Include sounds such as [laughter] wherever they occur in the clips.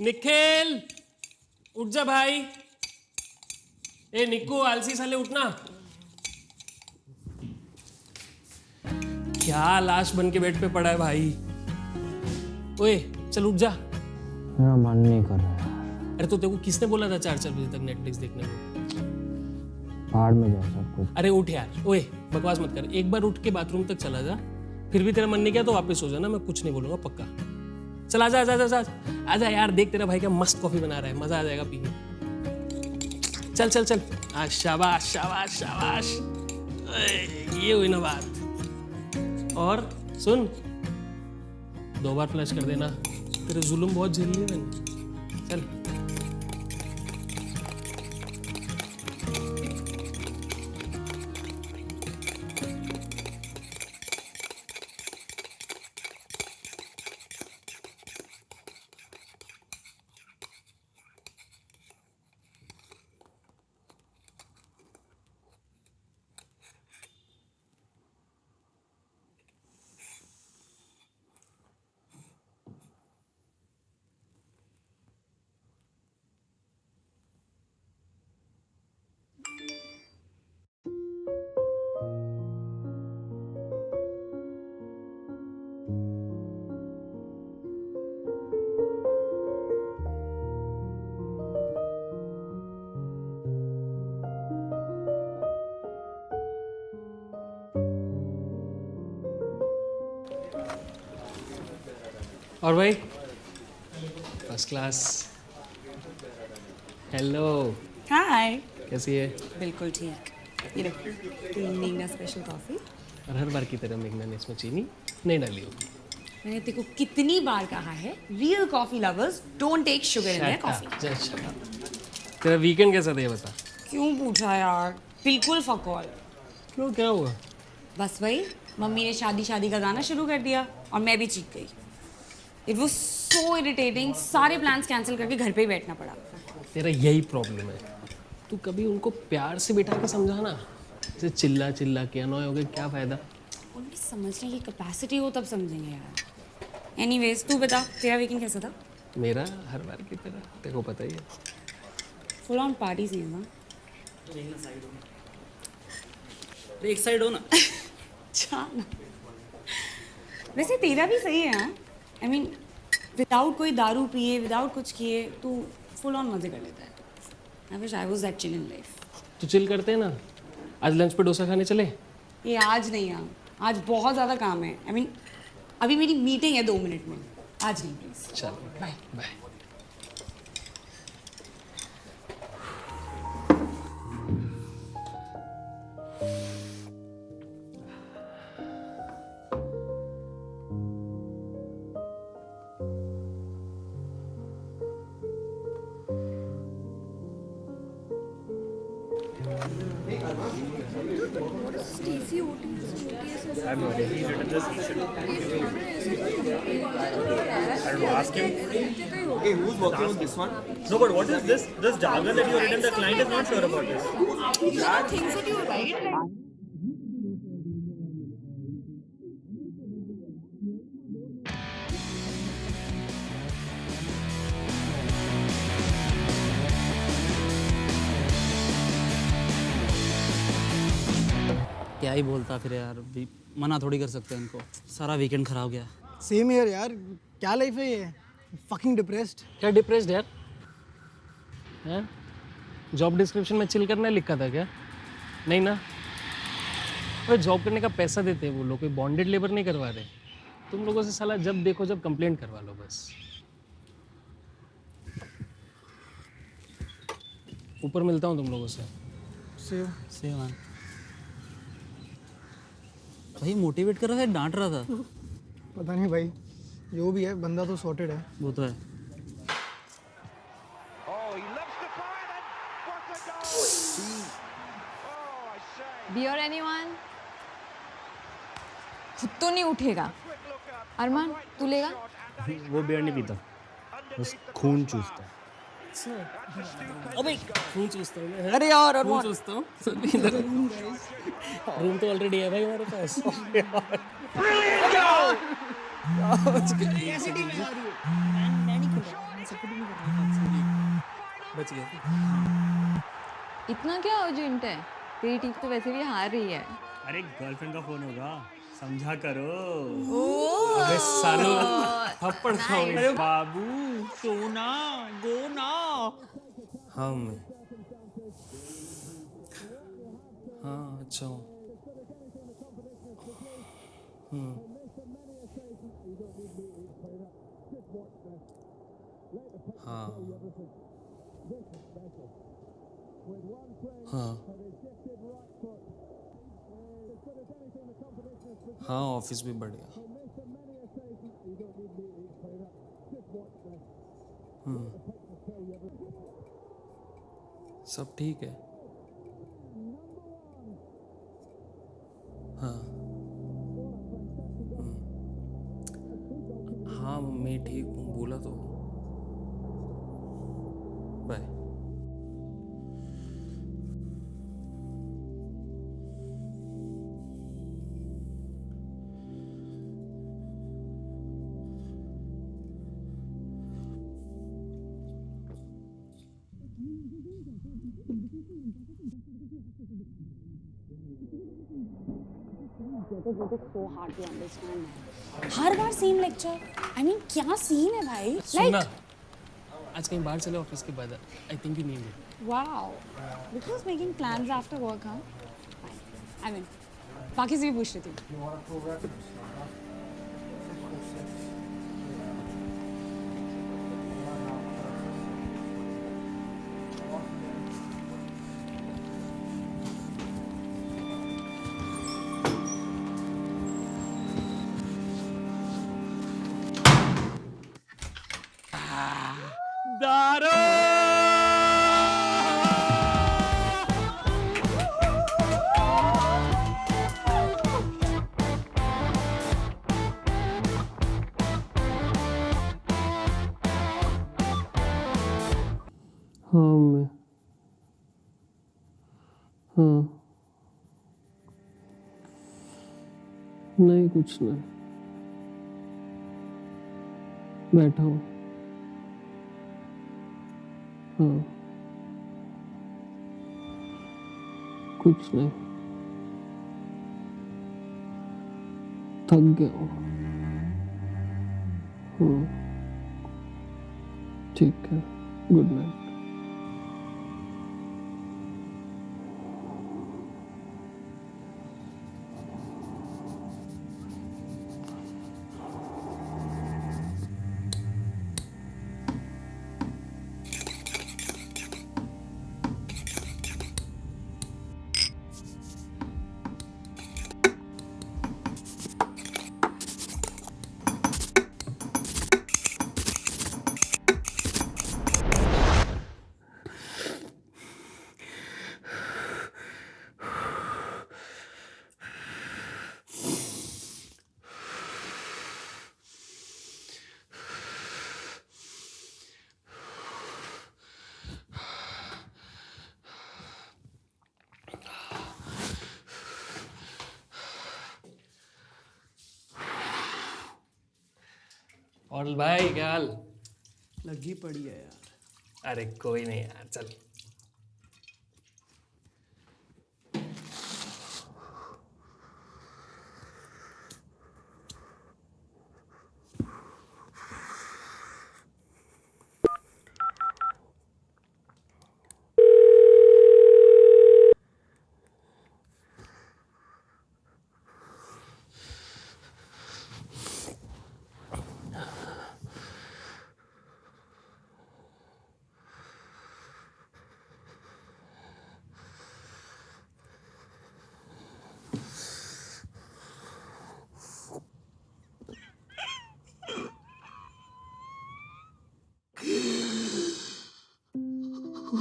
निखिल उठ जा भाई। ए निक्कू आलसी साले उठना। क्या लाश बन के बेड पे पड़ा है भाई? ओए चल उठ जा। मेरा मन नहीं कर रहा यार। अरे तो तेरे को किसने बोला था चार चार बजे तक नेटफ्लिक्स देखने को? पहाड़ में जा सब कुछ। अरे उठ यार। ओए बकवास मत कर। एक बार उठ के बाथरूम तक चला जा। फिर भी तेरा मन नहीं किया तो वापस हो जाना मैं कुछ नहीं बोलूँगा पक्का। चल आजा आजा आजा आजा आजा यार, देख तेरा भाई क्या मस्त कॉफ़ी बना रहा है। मज़ा आ जाएगा पीने। चल चल चल। आज शाबाश शाबाश शाबाश। ये हुई ना बात। और सुन, दो बार फ्लश कर देना। तेरे जुल्म बहुत झेल लिए मैंने। चल। और भाई फ़र्स्ट क्लास हेलो हाय कैसी है? बिल्कुल ठीक. ये देखो मीना स्पेशल कॉफ़ी और हर बार की तरह मेघना ने इसमें चीनी नहीं डाली होगी। मैंने तेरे को कितनी बार कहा है real coffee lovers don't take sugar in their coffee तेरा वीकेंड कैसा था ये बता? क्यों पूछा यार? बिल्कुल फकौल क्यों क्या हुआ? बस वही मम्मी ने शादी शादी का गाना शुरू कर दिया और मैं भी चीख गई। इट वाज सो इरिटेटिंग सारे प्लान्स कैंसिल करके घर पे ही बैठना पड़ा। तेरा यही प्रॉब्लम है। तू कभी उनको प्यार से बिठा के समझाना? जैसे चिल्ला चिल्ला के अनोय हो गए क्या फ़ायदा? उनकी समझने की कैपेसिटी हो तब समझेंगे यार। एनीवेज तू बता तेरा वीकेंड कैसा था? मेरा हर बार की तरह तेरे को पता ही है। फुल ऑन पार्टी सीन ना एक साइड हो ना। [laughs] अच्छा। वैसे तेरा भी सही है हाँ। आई मीन विदाउट कोई दारू पिए विदाउट कुछ किए तू फुल ऑन मज़े कर लेता है। I wish I was that chill in life तो चिल करते हैं ना? आज लंच पे डोसा खाने चले? ये आज नहीं यार आज बहुत ज़्यादा काम है। आई मीन अभी मेरी मीटिंग है दो मिनट में। आज नहीं प्लीज़ चलो bye bye I have no. He's written this. He should. I don't. Ask him. Okay, who's working on this one? No, but what is this? This jargon that you have written, the client is not sure about this. These are things that you write. ही बोलता फिर यार भी मना थोड़ी कर सकते हैं इनको। सारा वीकेंड खराब गया। सेम ईयर यार क्या लाइफ है ये? फकिंग डिप्रेस्ड क्या डिप्रेस्ड यार? हैं? जॉब डिस्क्रिप्शन में चिल करना लिखा था क्या? नहीं ना? अरे जॉब करने का पैसा देते हैं वो लोग कोई बॉन्डेड लेबर नहीं करवा रहे। तुम लोगों से साला जब देखो जब कंप्लेंट करवा लो बस। ऊपर मिलता हूँ तुम लोगों से। से से मैन भाई मोटिवेट कर रहा था डांट रहा था? पता नहीं भाई जो भी है बंदा तो सॉर्टेड है। वो तो है। बियर एनीवन खुद तो नहीं उठेगा। अरमान तू लेगा? वो बियर नहीं पीता। बस खून चूसता। है अबे चूसता हूँ अरे यार हूँ रूम तो? ऑलरेडी [laughs] है भाई हमारे पास। [laughs] बच गया इतना क्या अर्जेंट है? तेरी टीम तो वैसे भी हार रही है। अरे गर्लफ्रेंड का फ़ोन होगा। समझा करो। अबे सालो थप्पड़ अरे बाबू सोना गो ना। हाँ मैं। हाँ अच्छा हूँ। हम्म। हाँ। हाँ। हाँ ऑफ़िस भी बढ़िया। हम्म। सब ठीक है। हाँ। हम्म। हाँ मैं ठीक हूँ बोला तो। हर बार सेम लेक्चर आई मीन क्या सीन है भाई? सुनना। आज कहीं बाहर चले ऑफ़िस के बाद I think you need it wow because making plans after work हाँ आई मीन बाकी से भी पूछ रही थी हाँ मैं हाँ। नहीं कुछ नहीं। बैठा हूँ। हाँ। कुछ नहीं। थक गया हूँ। हाँ। ठीक है। गुड नाइट और भाई क्या हाल? लगी पड़ी है यार। अरे कोई नहीं यार चल।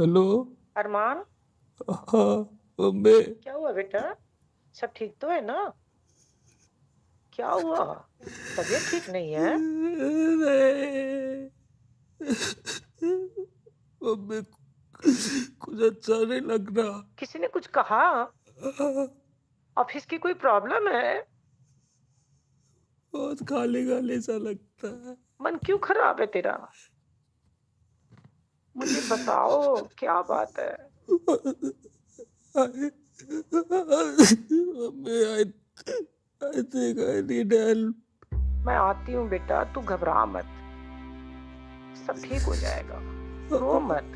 हेलो? अरमान? हाँ क्या हुआ बेटा? सब ठीक तो है ना? क्या हुआ? तबीयत ठीक नहीं है? मम्मी कुछ अच्छा नहीं लग रहा। किसी ने कुछ कहा? ऑफ़िस की कोई प्रॉब्लम है? बहुत खाली खाली सा लगता है। मन क्यों खराब है तेरा? मुझे बताओ, क्या बात है? मैं आती हूँ बेटा, तू घबरा मत। सब ठीक हो जाएगा। रो मत।